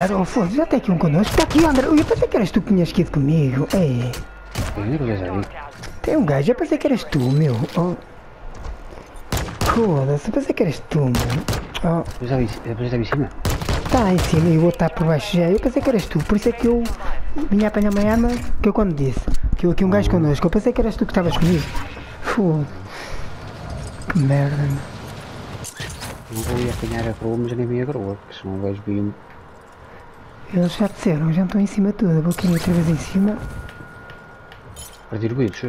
Oh, foda já tem aqui um connosco. Está aqui, André. Eu pensei que eras tu que tinhas ido comigo. Ei. É? Tem um gajo, eu pensei que eras tu, meu. Oh. Foda-se, eu pensei que eras tu, meu. Oh. Já vi em cima. Está em cima e o outro está por baixo já. Eu pensei que eras tu, por isso é que eu vinha apanhar uma arma que eu quando disse. Que eu aqui um gajo connosco. Eu pensei que eras tu que estavas comigo. Foda. Que merda, meu. Não vou ir apanhar a coroa, mas nem vi a coroa, porque senão o gajo viu-me. Eles já disseram, já estão em cima de tudo. Vou aqui outra vez em cima. Partir o eles.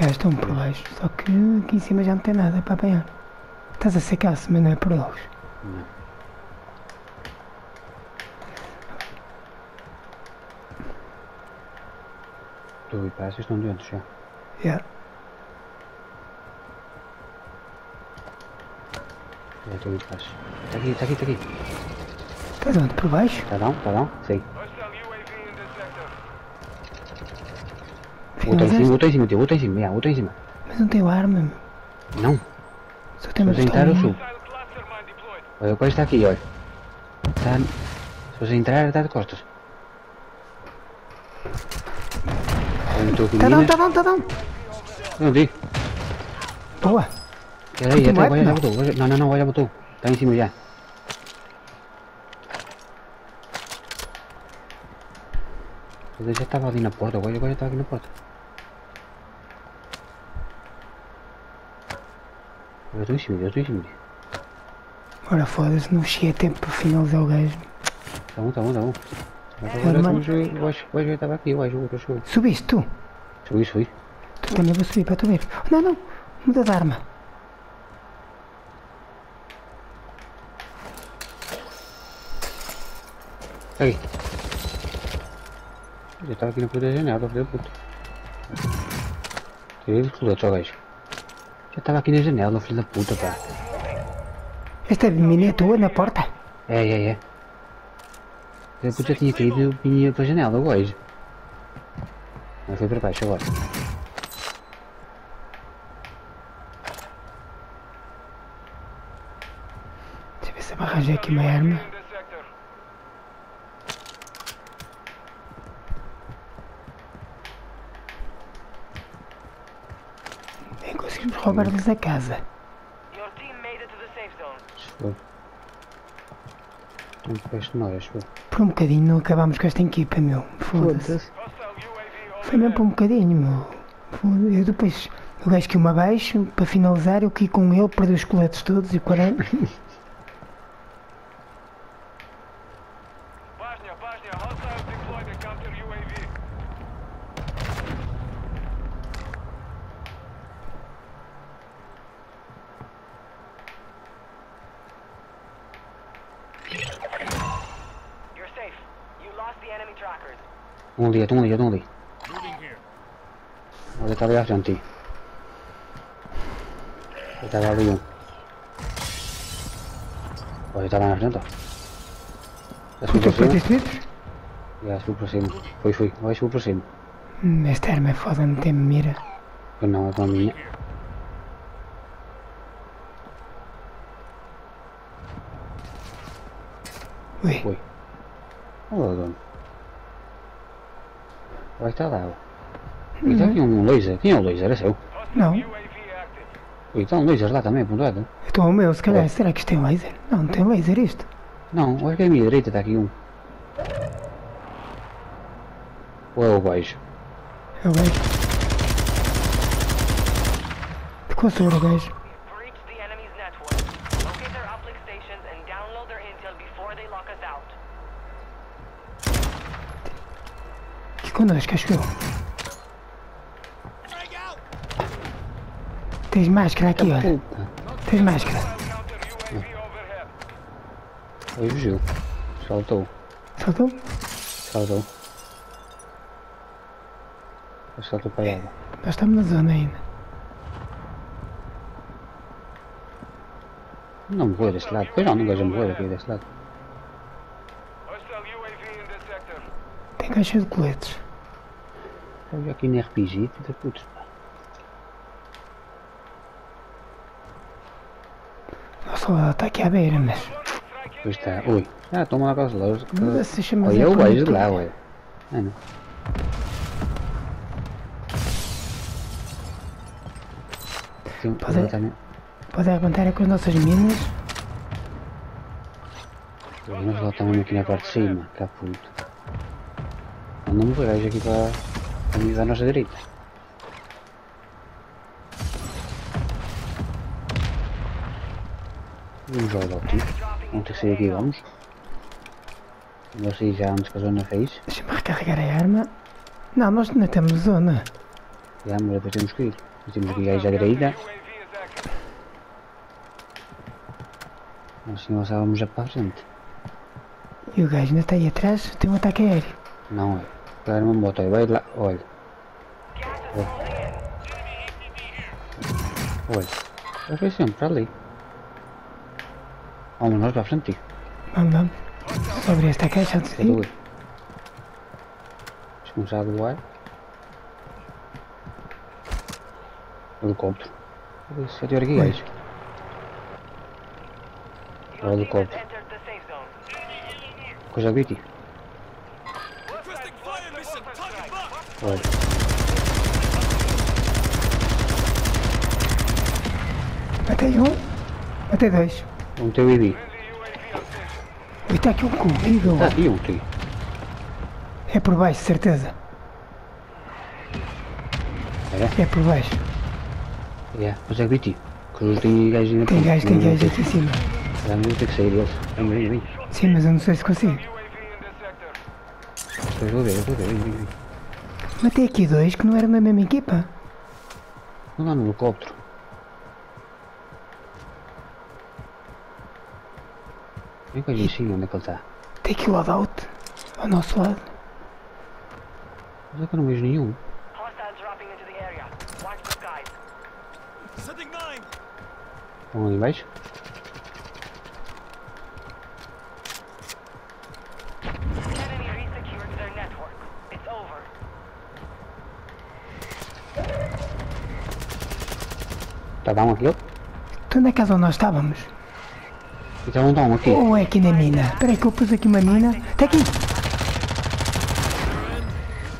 Já estão por baixo. Só que aqui em cima já não tem nada para apanhar. Estás a secar-se, mas não é por eles. Não. Estou a ir para vocês estão dentro já. Já. Já estou a ir para Está aqui, está aqui, está aqui. Estás onde? Por baixo? Hostile UAV in this sector. Outro em cima, outro em cima. Outro em cima, já, outro em cima. Mas não tenho arma, meu. Não. Só uma Se você entrar, eu subo. Deployed. Olha, o gajo está aqui, olha. Está... Se você entrar, está de costas. Tá mina. tá down, tá down. Não vi. Boa. Espera aí, Continua, até, já não? botou. já- Não, não, não, já botou. Está em cima já. Ele já estava ali na porta, agora agora está aqui na porta. Eu estou em cima, eu estou em cima. Ora foda-se, não cheguei a tempo para finalizar o gajo. Tá bom, tá bom, tá bom. É, agora mano. o gajo- estava aqui, o gajo chegou. Subiste tu? Subi, subi. Tu também vou subir para tu ver. Não, não. Muda de arma. Aqui. Eu estava aqui na puta da janela, filho da puta. Coletes ao gajo. Já estava aqui na janela, filho da puta, pá. Esta mini é tua na porta? É, é, é. Eu puta tinha caído e vinha para a janela, gajo. Mas foi para baixo agora. Deixa eu ver se eu arranjar aqui uma arma. roubar-lhes a casa. Por um bocadinho não acabámos com esta equipa, meu. Foda-se. Foi mesmo por um bocadinho, meu. Eu depois, o gajo que uma abaixo, para finalizar, eu que com ele, perdi os coletes todos e 40. You lost the enemy trackers. Um ali, um ali, um ali. Olha, estava ali à frente. tio. Eu estava ali um. Olha, estava na frente, ó. Já subiu Puta, para foi cima? destruídos? Já subiu para cima. Foi, foi. Vai subiu para cima. Hum, Esta arma é foda, não tem mira. Eu não, é com a minha. Ui, Olha, dono. Vai estar lá, ó. E está aqui um laser. É o laser? É seu. não. Está um laser lá também, apontado. Então o meu, se calhar, será que isto tem laser? Não, não tem laser isto. Não, acho que é a minha direita está aqui um. Ou é o baixo? É o gajo. De qual o gajo? Connosco, acho eu. Tens máscara aqui, olha. Tens máscara. Aí fugiu. Saltou. Saltou? Saltou. Saltou para a água. Nós estamos na zona ainda. Não morreu deste lado. Pois não, não gajo morreu aqui deste lado. Tem caixa de coletes. Olha aqui no RPG, filho da puta. Nossa, ela está aqui à beira, mas. Pois está. Ui. Ah, toma lá com as lojas. Mas se chama Olha, eu vejo lá, ué. Ah, não. Sim, Pode- exatamente. Pode arrebentar é com as nossas minas. Nós lá estamos aqui na parte de cima, cá puto. Anda um gajo aqui para, para me dar a nossa direita. Vamos ao ótimo. Vamos ter que sair aqui, vamos. Sair já antes que a zona fez. Deixa-me recarregar a arma. Não, nós não temos zona. Já, mas depois temos que ir. Depois temos que ir à direita. Assim avançávamos já para a frente. E o gajo ainda está aí atrás, tem um ataque aéreo. Não é. Claro, uma moto aí, vai lá, olha. Olha. Eu fui sempre para ali. Vamos nós para a frente. Vamos, vamos. Só abrir esta caixa antes de ir. Vamos a voar. Helicóptero. Isso é aqui, gajo. O helicóptero. Coisa aqui Olha. Matei um. Matei dois. Um teu ID. E está aqui um comigo. Está aqui um teu. É por baixo, certeza. É? É por baixo. É. Mas é BT. Que os tem gajo ainda Tem gajo, tem gajo aqui em cima. Já mesmo tem que sair eles. Vem, vem. Sim, mas eu não sei se consigo. Eu vou ver, eu vou ver. Vem, vem. Matei aqui dois que não eram da mesma equipa. Vamos lá no helicóptero. Vem com a gente sim, onde é que ele está? Tem aqui o loadout. Ao nosso lado. Mas é que eu não vejo nenhum. Estão ali embaixo? Está down aquele? Tu onde é que onde nós estávamos? Então não estão aqui. Ou é aqui na mina? Espera aí que eu pus aqui uma mina. Está aqui.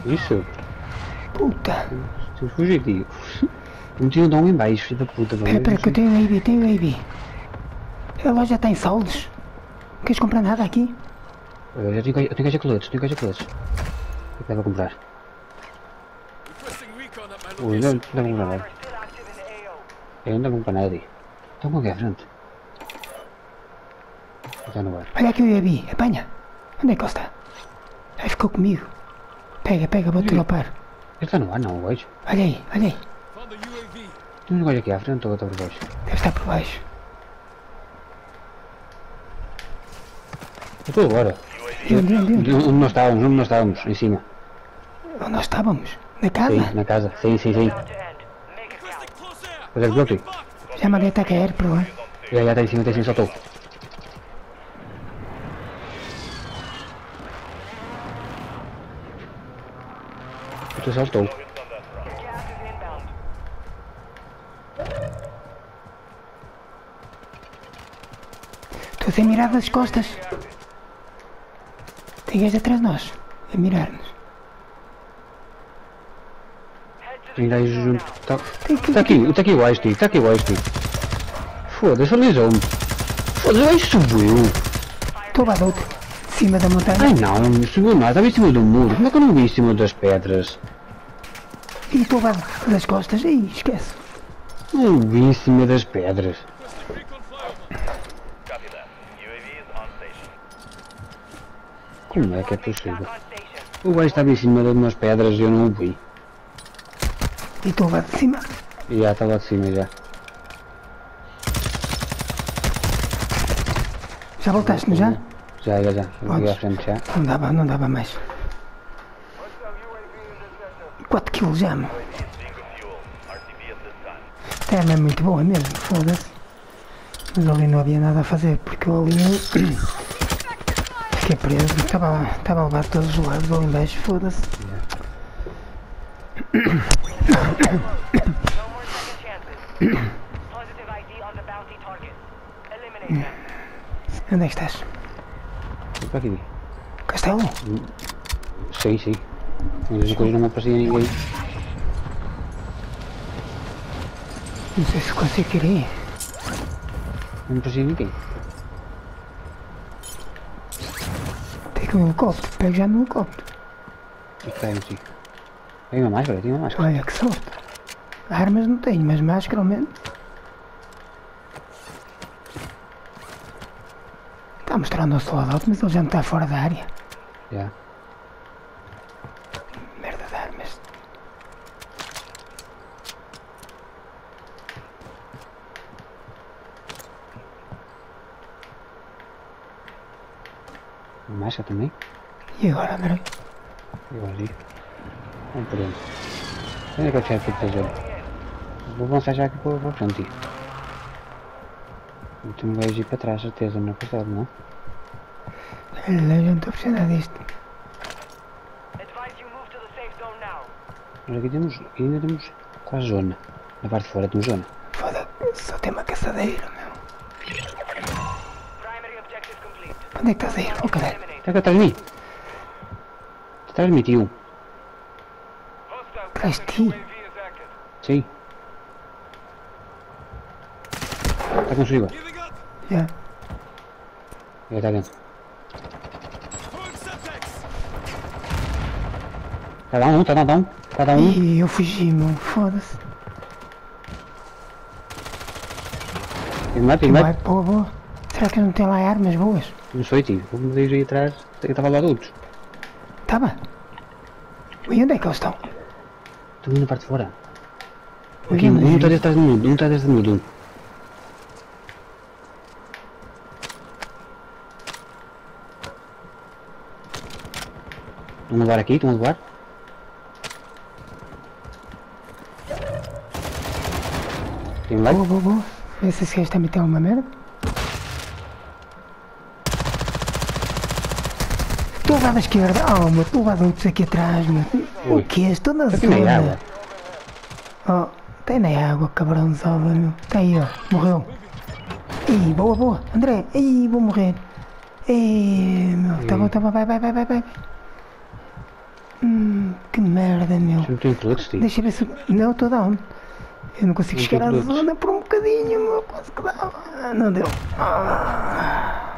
Isso. Puta. Seus fugitivos. Não tinham de um embaixo, filho da puta. Espera, espera que eu tenho um AB, tenho um AB. A loja está em saldos. Não queres comprar nada aqui? Eu já tenho eu tenho gajo a coletes, tenho gajo a coletes. O que é que dá para comprar? Ui, não, não dá para comprar nada. Eu não dá para com alguém à frente. Está no ar. Olha aqui o AB, apanha. Onde é que ele está? Aí ficou comigo. Pega, pega, bota-lhe ao par. Ele está no ar, não, o. Olha aí, olha aí. Tem um gajo aqui à frente ou está por baixo? Deve estar por baixo. Eu estou agora. Onde, onde, onde? Onde nós estávamos, onde nós estávamos, em cima. Onde nós estávamos? Na Sim, casa? na casa. Sim, sim, sim. É que bloqueio. Já mandei ataque aéreo para lá. Já, já está em cima, está em cima, soltou. Tu inbound. Estou a ser mirado das costas. Tem gajo atrás de nós. A mirar-nos. Tem gajo junto. Que- tá aqui, está aqui o Einstein, está aqui o Einstein. Foda-se, alisou-me. Foda-se, o subiu. Estou outro. De cima da montanha. Ai não, não subiu nada, estava em cima do muro. Como é que eu não vi em cima das pedras? E estou lá das costas. Ih, esquece. Não vi em cima das pedras. Como é que é possível? O gajo estava em cima de umas pedras e eu não o vi. E estou lá de cima. Já estava de cima já. Já voltaste, não já? Já, já, já. Cheguei à Podes. frente já. Não dava, não dava mais. 4 kg já, meu. Bingo fuel. RTB at this time. Esta arma é muito boa mesmo, foda-se. Mas ali não havia nada a fazer, porque eu ali fiquei preso, estava, estava a levar todos os lados ali embaixo, foda-se. Them. Onde é que estás? para aqui. Castelo? Sim, sim. Mas depois não me aparecia ninguém. Não sei se consigo ir aí. Não me aparecia ninguém. Tem que um helicóptero. Pego já no helicóptero. E que não sei. Tem uma máscara, tem uma máscara. Olha que sorte. Armas não tenho, mas máscara ao menos. Está a mostrar o nosso lado mas ele já não está fora da área. Já. Merda de armas. Uma máscara também. E agora, André? Eu ali. Dentro. Onde é que eu tinha feito fazer? Vou avançar já aqui para frente. Tu me vais ir para trás, certeza, não é passado, não? Eu não estou a precisar disto. Advise you move to the safe zone now. Mas aqui temos, ainda temos quase zona. Na parte de fora temos zona. Foda, só tem uma caçadeira, meu. Onde é que estás a ir? Oh, caralho. Está cá atrás de mim. Está atrás de mim, tio. Atrás de ti? Sim. Está consigo. Já. Está dentro. Throwing Semtex. Está dar um, está dar um. Está dar um. Ih, eu fugi, meu. Foda-se. Tem mais, tem mais. boa, boa. Será que não tem lá armas boas? Não sei, tio. Vou me ir aí atrás. Eu estava lá de outros. Tava. E onde é que eles estão? Estou indo de fora. Ui, Aqui, um está atrás de mim. Um está atrás de mim. Um. Estão a levar aqui, estão a levar. Tem like? Boa, boa, boa. Vê se esse gajo também tem alguma merda. Estou a levar da esquerda. Oh, meu, estou a outros aqui atrás, meu. O que? Estou na Aqui nem zona. água. Oh, tem na água, cabrãozada, meu. Está aí, ó. Morreu. Ih, boa, boa. André, ih, vou morrer. Ih, meu. Tá bom, tá bom. Vai, vai, vai, vai, vai. Hum, que merda, meu. Não tem produtos, tio. Deixa eu ver se. Não, estou down. Eu não consigo Não chegar à tem zona por um bocadinho, meu. Quase que dava. Ah, Não deu. Ah.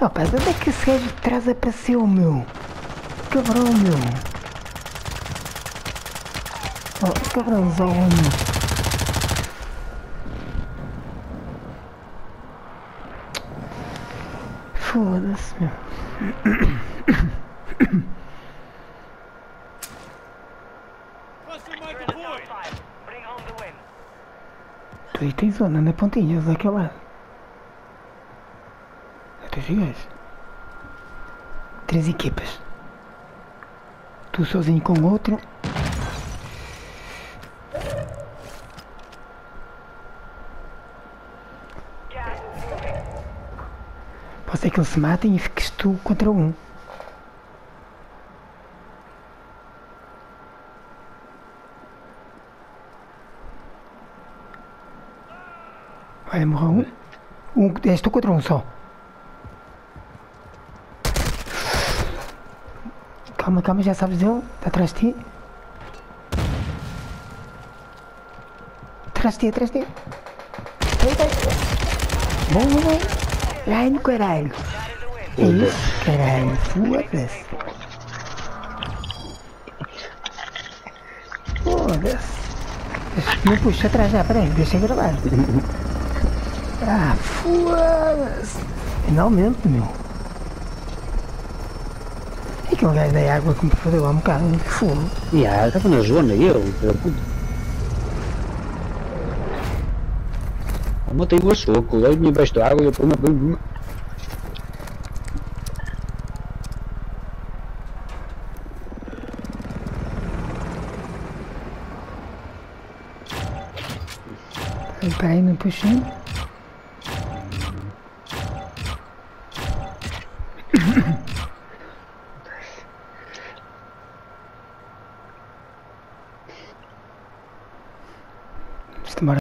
Rapaz, onde é que esse gajo de trás apareceu, meu? Cabrão, meu. Home the win. Tu aí tem zona na pontinha daquele lado. Até gajos. Três equipas. Tu sozinho com outro. Que eles se matem e fiques tu contra um. Olha, morreu um. Um, és tu contra um só. Calma, calma, já sabes dele. Está atrás de ti. Atrás de ti, atrás de ti. Bom, bom, bom. Lá no caralho. A. É isso, caralho. Foda-se. Foda-se. Não puxa atrás já, peraí, deixa gravar. Ah, foda-se. Finalmente, meu. E aquele gajo da água que me fodeu há um bocado. Fogo. E ah, estava na zona, eu. filho matei o soco, eu me embaixo da água e eu pôr uma. Aí, peraí, não.